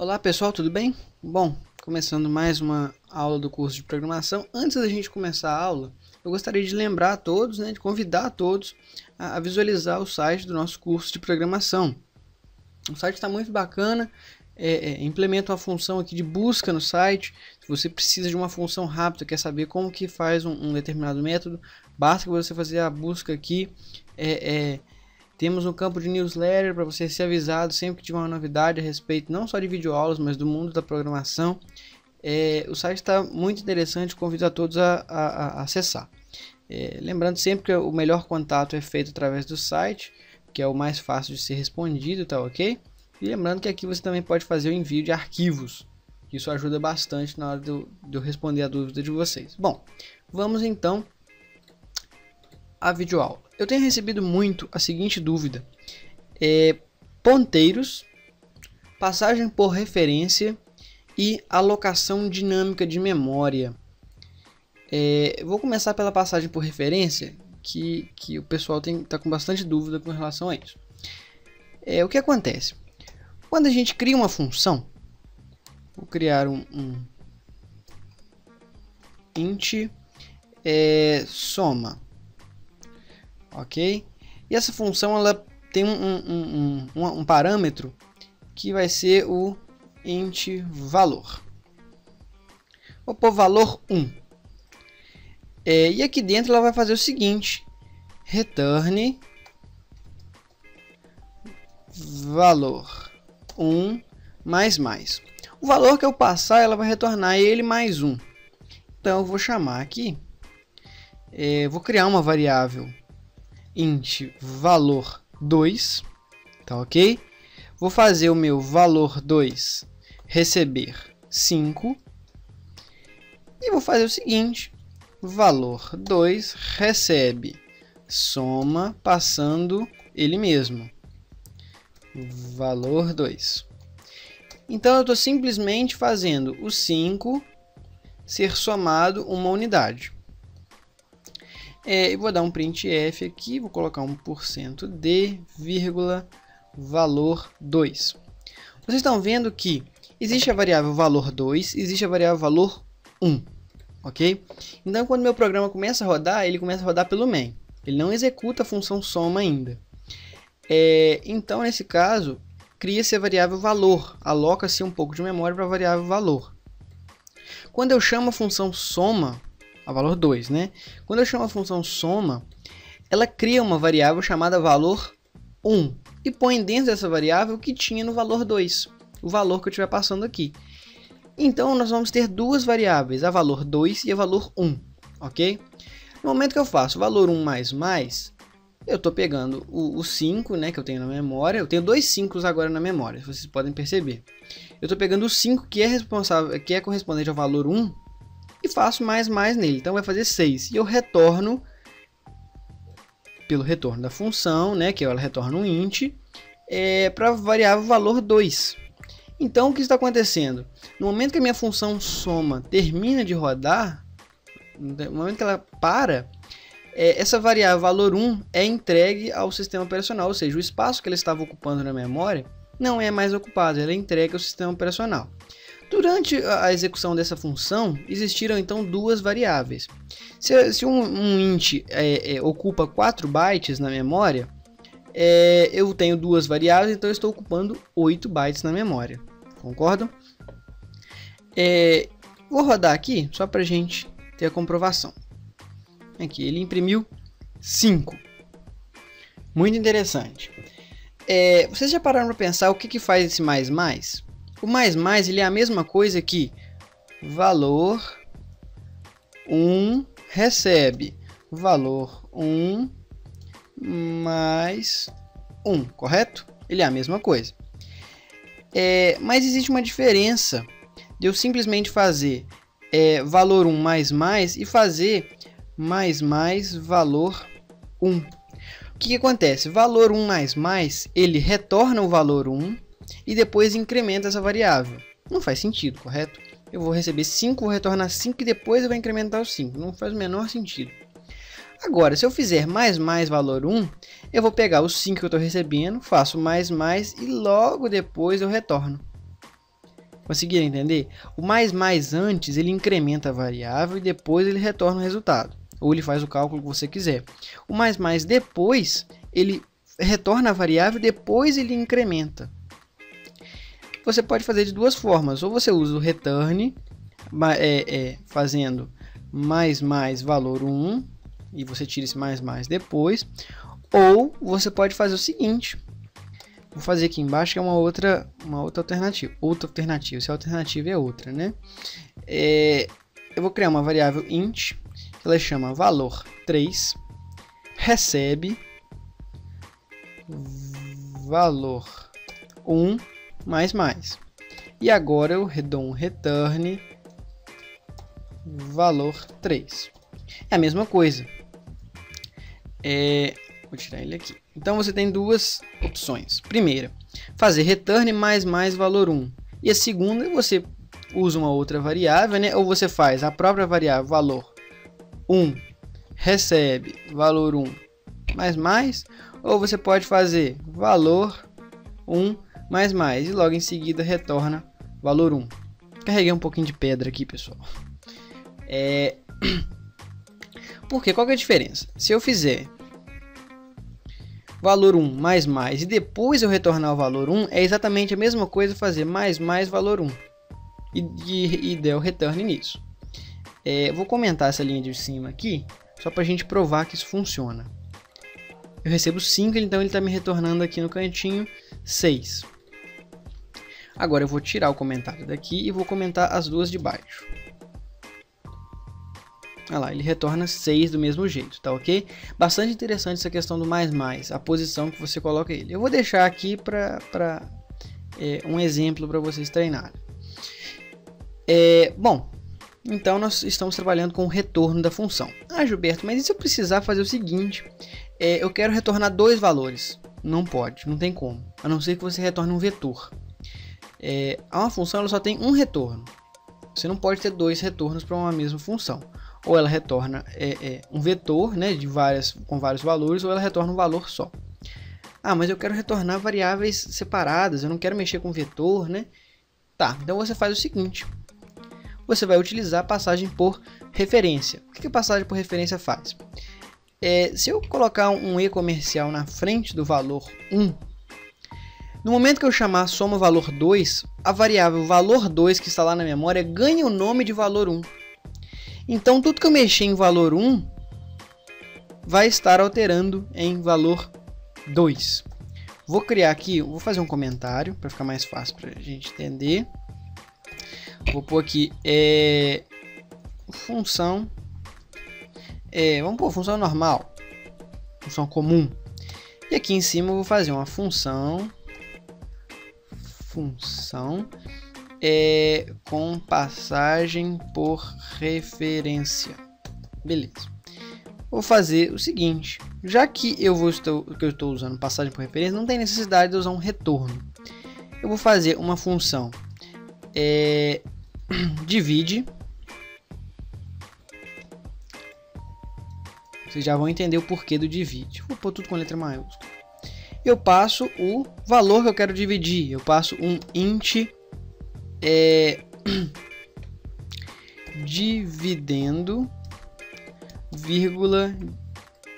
Olá pessoal, tudo bem? Bom, começando mais uma aula do curso de programação. Antes da gente começar a aula, eu gostaria de lembrar a todos, né, de convidar a todos a, a visualizar o site do nosso curso de programação. O site está muito bacana, é, é, implementa uma função aqui de busca no site. Se você precisa de uma função rápida, quer saber como que faz um, um determinado método, basta você fazer a busca aqui. É, é temos um campo de newsletter para você ser avisado sempre que tiver uma novidade a respeito não só de videoaulas, mas do mundo da programação. É, o site está muito interessante, convido a todos a, a, a acessar. É, lembrando sempre que o melhor contato é feito através do site, que é o mais fácil de ser respondido, tá ok? E lembrando que aqui você também pode fazer o envio de arquivos. Isso ajuda bastante na hora de eu, de eu responder a dúvida de vocês. Bom, vamos então à videoaula. Eu tenho recebido muito a seguinte dúvida: é, ponteiros, passagem por referência e alocação dinâmica de memória. É, vou começar pela passagem por referência, que, que o pessoal está com bastante dúvida com relação a isso. É, o que acontece? Quando a gente cria uma função, vou criar um, um int é, soma ok? E essa função ela tem um, um, um, um, parâmetro que vai ser o int valor. Vou pôr valor 1. É, e aqui dentro ela vai fazer o seguinte: return valor 1 mais mais. O valor que eu passar, ela vai retornar ele mais 1. Então eu vou chamar aqui, é, vou criar uma variável int valor 2, tá ok? Vou fazer o meu valor 2 receber 5 e vou fazer o seguinte, valor 2 recebe soma passando ele mesmo, valor 2. Então eu estou simplesmente fazendo o 5 ser somado uma unidade. É, eu vou dar um printf aqui, vou colocar 1% de, vírgula, valor 2. Vocês estão vendo que existe a variável valor 2, existe a variável valor 1, ok? Então, quando meu programa começa a rodar, ele começa a rodar pelo main. Ele não executa a função soma ainda. É, então, nesse caso, cria-se a variável valor, aloca-se um pouco de memória para a variável valor. Quando eu chamo a função soma, a valor 2, né? Quando eu chamo a função soma, ela cria uma variável chamada valor 1 e põe dentro dessa variável o que tinha no valor 2, o valor que eu estiver passando aqui. Então nós vamos ter duas variáveis, a valor 2 e a valor 1, ok? No momento que eu faço valor 1 mais mais, eu estou pegando o, 5 né, que eu tenho na memória, eu tenho dois 5 agora na memória, vocês podem perceber. Eu estou pegando o 5 que é que é correspondente ao valor 1 e faço mais mais nele. Então vai fazer 6. E eu retorno pelo retorno da função, né, que ela retorna um int, é, para a variável valor 2. Então o que está acontecendo? No momento que a minha função soma termina de rodar, no momento que ela para, é, essa variável valor 1 é entregue ao sistema operacional, ou seja, o espaço que ela estava ocupando na memória não é mais ocupado, ela é entregue ao sistema operacional. Durante a execução dessa função, existiram então duas variáveis. Se, se um, um, int é, é, ocupa 4 bytes na memória, é, eu tenho duas variáveis, então estou ocupando 8 bytes na memória. Concordam? É, vou rodar aqui só para gente ter a comprovação. Aqui, ele imprimiu 5. Muito interessante. É, vocês já pararam para pensar o que, que faz esse mais mais? O mais mais ele é a mesma coisa que valor 1 recebe valor 1 mais 1, correto? Ele é a mesma coisa. É, mas existe uma diferença de eu simplesmente fazer é, valor 1 mais mais e fazer mais mais valor 1. O que, que acontece? Valor 1 mais mais, ele retorna o valor 1 e depois incrementa essa variável. Não faz sentido, correto? Eu vou receber 5, vou retornar 5 e depois eu vou incrementar o 5. Não faz o menor sentido. Agora, se eu fizer mais mais valor 1, eu vou pegar os 5 que eu estou recebendo, faço mais mais e logo depois eu retorno. Conseguiram entender? O mais mais antes ele incrementa a variável e depois ele retorna o resultado. Ou ele faz o cálculo que você quiser. O mais mais depois ele retorna a variável e depois ele incrementa. Você pode fazer de duas formas. Ou você usa o return é, é, fazendo mais mais valor 1 e você tira esse mais mais depois. Ou você pode fazer o seguinte. Vou fazer aqui embaixo que é uma outra, uma outra alternativa. Outra alternativa. Se a alternativa é outra, né? É, eu vou criar uma variável int que ela chama valor 3 recebe valor 1 mais mais. E agora eu dou um return valor 3. É a mesma coisa. É, vou tirar ele aqui. Então você tem duas opções. Primeira, fazer return mais mais valor 1. E a segunda, você usa uma outra variável, né? ou você faz a própria variável valor 1 recebe valor 1 mais mais, ou você pode fazer valor 1 mais mais e logo em seguida retorna valor 1. Carreguei um pouquinho de pedra aqui, pessoal. É... Porque qual que é a diferença? Se eu fizer valor 1 mais mais e depois eu retornar o valor 1, é exatamente a mesma coisa fazer mais mais valor 1 e, e, e der o return nisso. É, vou comentar essa linha de cima aqui, só para a gente provar que isso funciona. Eu recebo 5, então ele está me retornando aqui no cantinho 6. Agora eu vou tirar o comentário daqui e vou comentar as duas de baixo. Olha lá, ele retorna 6 do mesmo jeito, tá ok? Bastante interessante essa questão do mais mais, a posição que você coloca ele. Eu vou deixar aqui para é, um exemplo para vocês treinarem. É, bom, então nós estamos trabalhando com o retorno da função. Ah, Gilberto, mas e se eu precisar fazer o seguinte? É, eu quero retornar dois valores. Não pode, não tem como. A não ser que você retorne um vetor. É, uma função ela só tem um retorno. Você não pode ter dois retornos para uma mesma função ou ela retorna é, é, um vetor né, de várias, com vários valores, ou ela retorna um valor só. Ah, mas eu quero retornar variáveis separadas, eu não quero mexer com vetor, né? Tá, então você faz o seguinte. Você vai utilizar a passagem por referência. O que a passagem por referência faz? É, se eu colocar um e comercial na frente do valor 1, no momento que eu chamar soma valor 2, a variável valor 2 que está lá na memória ganha o nome de valor 1. Então, tudo que eu mexer em valor 1 vai estar alterando em valor 2. Vou criar aqui, vou fazer um comentário para ficar mais fácil para a gente entender. Vou pôr aqui é, função, é, vamos pôr função normal, função comum. E aqui em cima eu vou fazer uma função, função é, com passagem por referência. Beleza. Vou fazer o seguinte, já que eu vou estou, que eu estou usando passagem por referência, não tem necessidade de usar um retorno. Eu vou fazer uma função é, divide. Vocês já vão entender o porquê do divide. Vou pôr tudo com letra maiúscula. Eu passo o valor que eu quero dividir. Eu passo um int é dividendo vírgula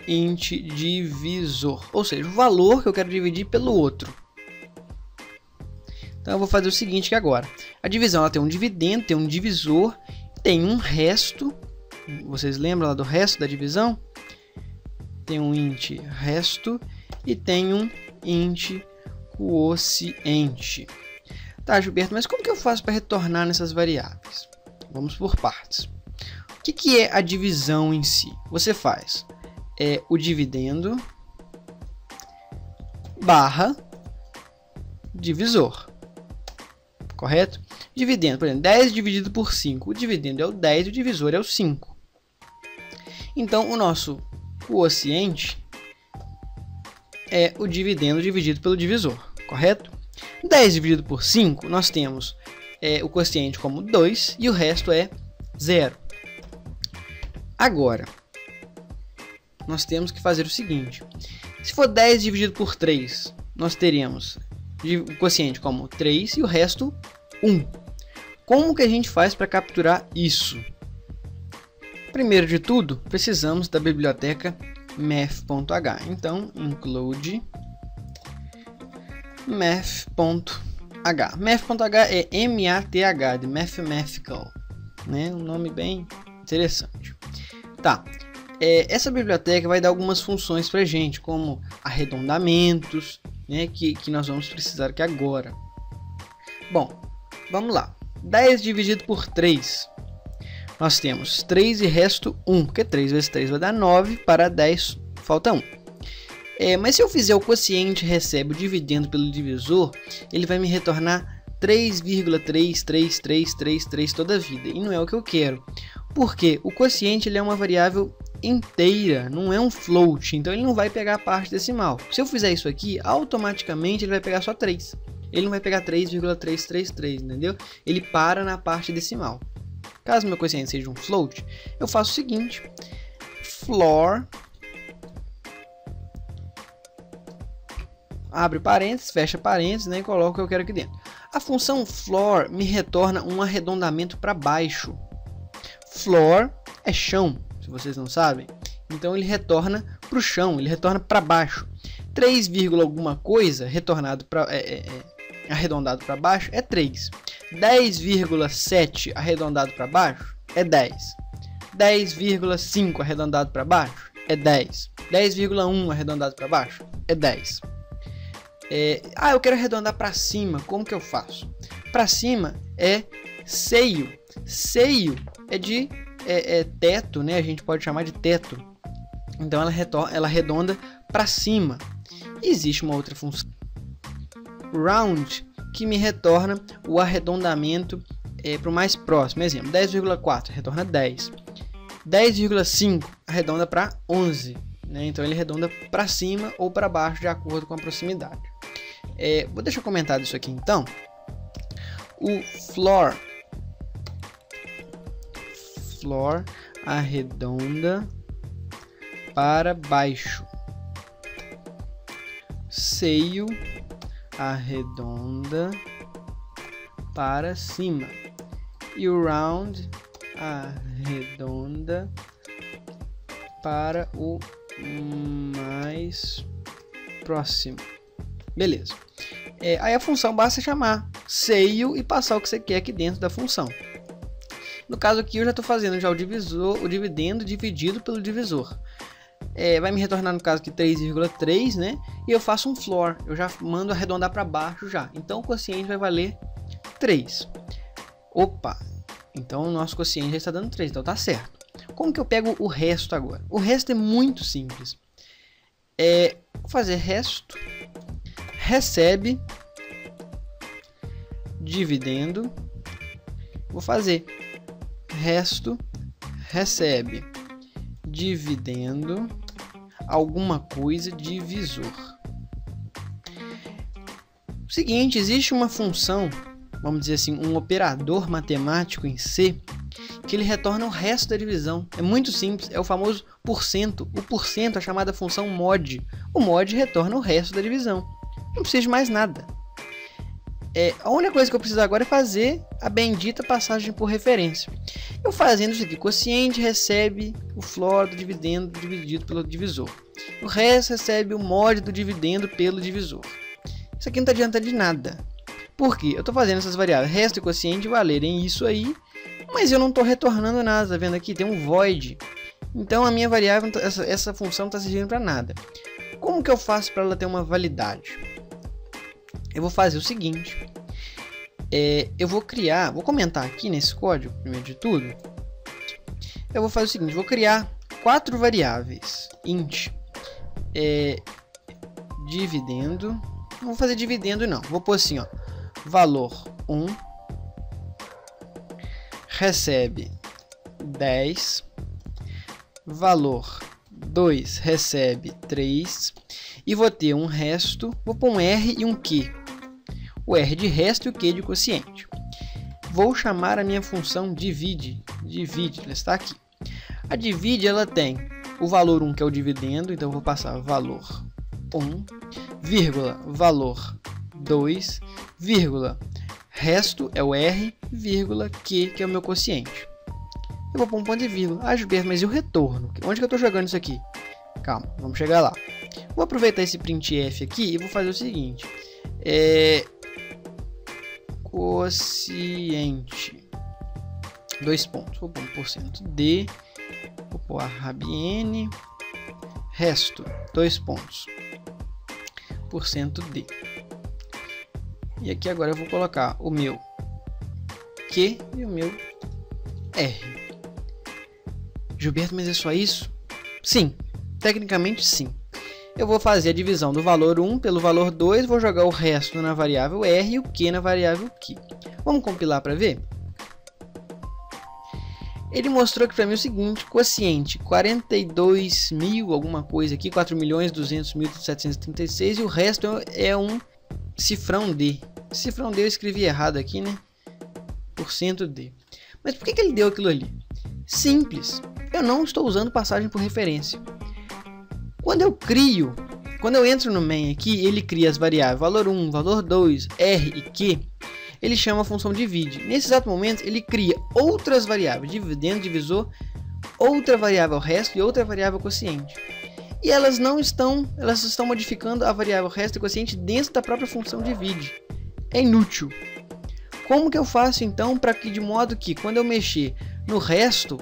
int divisor, ou seja, o valor que eu quero dividir pelo outro. Então eu vou fazer o seguinte agora. A divisão ela tem um dividendo, tem um divisor, tem um resto. Vocês lembram lá do resto da divisão? Tem um int resto e tem um int quociente. Tá, Gilberto, mas como que eu faço para retornar nessas variáveis? Vamos por partes. O que, que é a divisão em si? Você faz é, o dividendo barra divisor. Correto? Dividendo, por exemplo, 10 dividido por 5. O dividendo é o 10 e o divisor é o 5. Então, o nosso quociente é o dividendo dividido pelo divisor, correto? 10 dividido por 5, nós temos é, o quociente como 2 e o resto é 0. Agora, nós temos que fazer o seguinte. Se for 10 dividido por 3, nós teremos o quociente como 3 e o resto 1. Como que a gente faz para capturar isso? Primeiro de tudo, precisamos da biblioteca math.h. Então, include math.h. Math.h é M-A-T-H, de mathematical, né? Um nome bem interessante. Tá, é, essa biblioteca vai dar algumas funções para gente, como arredondamentos, né? Que, que nós vamos precisar aqui agora. Bom, vamos lá. 10 dividido por 3. Nós temos 3 e resto 1, porque 3 vezes 3 vai dar 9, para 10 falta 1. É, mas se eu fizer o quociente recebe o dividendo pelo divisor, ele vai me retornar 3,33333 toda a vida, e não é o que eu quero. Porque o quociente ele é uma variável inteira, não é um float, então ele não vai pegar a parte decimal. Se eu fizer isso aqui, automaticamente ele vai pegar só 3 ele não vai pegar 3,333, entendeu? Ele para na parte decimal. Caso meu quociente seja um float, eu faço o seguinte: floor abre parênteses, fecha parênteses, né, e coloco o que eu quero aqui dentro. A função floor me retorna um arredondamento para baixo. Floor é chão, se vocês não sabem. Então ele retorna para o chão, ele retorna para baixo. 3, alguma coisa retornado para é, é, é arredondado para baixo é 3. 10,7 arredondado para baixo é 10. 10,5 arredondado para baixo é 10. 10,1 arredondado para baixo é 10. É, ah, eu quero arredondar para cima, como que eu faço? Para cima é seio. Seio é de é, é teto, né? A gente pode chamar de teto. Então ela, ela arredonda para cima. existe uma outra função round, que me retorna o arredondamento é, para o mais próximo. Exemplo, 10,4 retorna 10. 10,5 arredonda para 11. Né? Então ele arredonda para cima ou para baixo de acordo com a proximidade. É, vou deixar comentado isso aqui então. O floor, floor arredonda para baixo. Seio arredonda para cima e o round arredonda para o mais próximo. Beleza. É, aí a função basta chamar seio e passar o que você quer aqui dentro da função. No caso aqui eu já estou fazendo já o divisor, o dividendo dividido pelo divisor é, vai me retornar no caso aqui 3,3, né? E eu faço um floor, eu já mando arredondar para baixo já. Então o quociente vai valer 3. Opa, então o nosso quociente já está dando 3, então tá certo. Como que eu pego o resto agora? O resto é muito simples. É fazer resto, recebe, dividendo, vou fazer resto, recebe, dividendo alguma coisa divisor. Seguinte, existe uma função, vamos dizer assim, um operador matemático em C, que ele retorna o resto da divisão. É muito simples, é o famoso porcento. O porcento é a chamada função mod. O mod retorna o resto da divisão. Não precisa de mais nada. É, a única coisa que eu preciso agora é fazer a bendita passagem por referência. Eu fazendo isso aqui, quociente recebe o floor do dividendo dividido pelo divisor. O resto recebe o mod do dividendo pelo divisor. Isso aqui não está adiantando de nada. Por quê? Eu estou fazendo essas variáveis resto e quociente valerem isso aí, mas eu não estou retornando nada, tá vendo aqui? Tem um void. Então a minha variável, tá, essa, essa função não está servindo para nada. Como que eu faço para ela ter uma validade? Eu vou fazer o seguinte. É, eu vou criar, vou comentar aqui nesse código, primeiro de tudo. Eu vou fazer o seguinte, vou criar quatro variáveis int é, dividendo. Vou fazer dividendo não, vou pôr assim, ó, valor 1 recebe 10, valor 2 recebe 3 e vou ter um resto, vou pôr um R e um Q. O R de resto e o Q de quociente. Vou chamar a minha função divide, divide, ela está aqui. A divide ela tem o valor 1 que é o dividendo, então vou passar valor 1, vírgula, valor 2, vírgula, resto é o R, vírgula, Q, que é o meu quociente. Eu vou pôr um ponto e vírgula. Ah, Gilberto, mas e o retorno? Onde que eu estou jogando isso aqui? Calma, vamos chegar lá. Vou aproveitar esse printf aqui e vou fazer o seguinte. É... Quociente. Dois pontos. Vou pôr um porcento D. Vou pôr a. Resto. Dois pontos. Porcento D. E aqui agora eu vou colocar o meu Q e o meu R. Gilberto, mas é só isso? Sim, tecnicamente sim. Eu vou fazer a divisão do valor 1 pelo valor 2, vou jogar o resto na variável R e o Q na variável Q. Vamos compilar para ver? Ele mostrou aqui para mim o seguinte, quociente 42 mil, alguma coisa aqui, 4 milhões 200 mil 736 e o resto é um cifrão D. Cifrão D eu escrevi errado aqui, né? Porcento D. Mas por que, que ele deu aquilo ali? Simples. Eu não estou usando passagem por referência. Quando eu crio, quando eu entro no main aqui, ele cria as variáveis valor 1, valor 2, R e Q. Ele chama a função divide. Nesse exato momento, ele cria outras variáveis, dividendo, divisor, outra variável resto e outra variável quociente e elas não estão, elas estão modificando a variável resto e quociente dentro da própria função divide. É inútil. Como que eu faço então para que de modo que quando eu mexer no resto,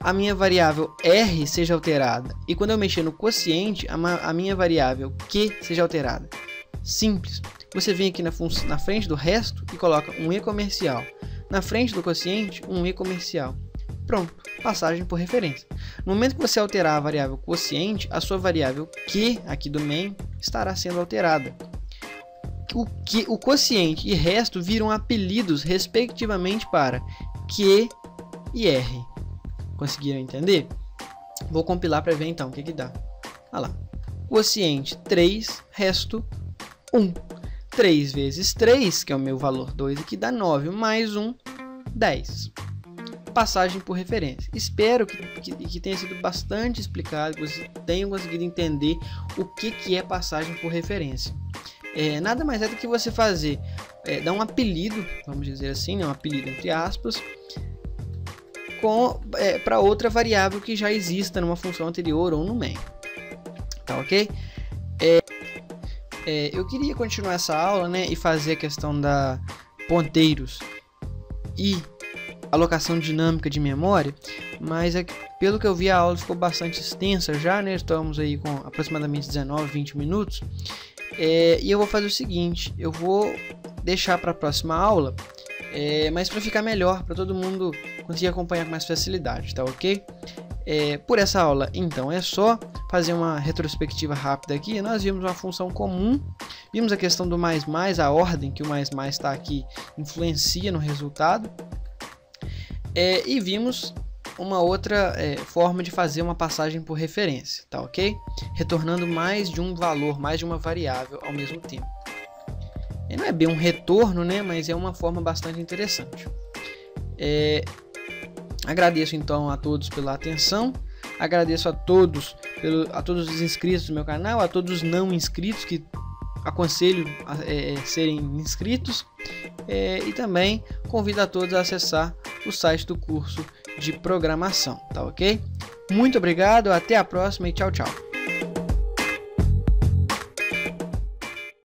a minha variável r seja alterada e quando eu mexer no quociente, a, a minha variável q seja alterada? Simples. Você vem aqui na, na frente do resto e coloca um e comercial. Na frente do quociente, um e comercial. Pronto, passagem por referência. No momento que você alterar a variável quociente, a sua variável q aqui do main estará sendo alterada. O, que, o quociente e resto viram apelidos respectivamente para q e r. Conseguiram entender? Vou compilar para ver então o que, que dá. Olha lá. Quociente 3, resto 1. 3 vezes 3, que é o meu valor 2 aqui, dá 9, mais 1, 10 passagem por referência. Espero que, que, que, tenha sido bastante explicado, que vocês tenham conseguido entender o que, que é passagem por referência. É, nada mais é do que você fazer, é, dar um apelido, vamos dizer assim, né, um apelido entre aspas, é, para outra variável que já exista numa função anterior ou no main. Tá ok? É, eu queria continuar essa aula né, e fazer a questão da ponteiros e alocação dinâmica de memória, mas é, pelo que eu vi a aula ficou bastante extensa já, né? Estamos aí com aproximadamente 19, 20 minutos. É, e eu vou fazer o seguinte, eu vou deixar para a próxima aula, é, mas para ficar melhor, para todo mundo conseguir acompanhar com mais facilidade, tá ok? É, por essa aula, então, é só fazer uma retrospectiva rápida aqui. Nós vimos uma função comum, vimos a questão do mais mais, a ordem que o mais mais está aqui influencia no resultado. É, e vimos uma outra é, forma de fazer uma passagem por referência, tá ok? Retornando mais de um valor, mais de uma variável ao mesmo tempo. E não é bem um retorno, né? Mas é uma forma bastante interessante. É, agradeço então a todos pela atenção. Agradeço a todos, pelo, a todos os inscritos do meu canal, a todos os não inscritos que aconselho a é, serem inscritos. É, e também convido a todos a acessar o site do curso de programação, tá ok? Muito obrigado, até a próxima e tchau, tchau.